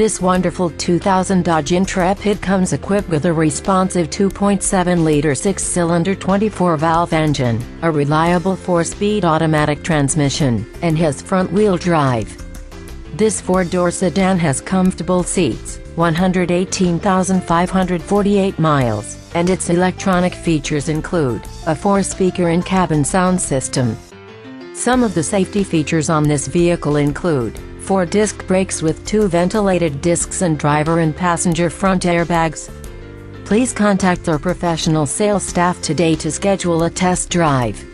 This wonderful 2000 Dodge Intrepid comes equipped with a responsive 2.7-liter six-cylinder 24-valve engine, a reliable four-speed automatic transmission, and has front-wheel drive. This four-door sedan has comfortable seats, 118,548 miles, and its electronic features include a four-speaker in-cabin sound system. Some of the safety features on this vehicle include four disc brakes with two ventilated discs and driver and passenger front airbags. Please contact our professional sales staff today to schedule a test drive.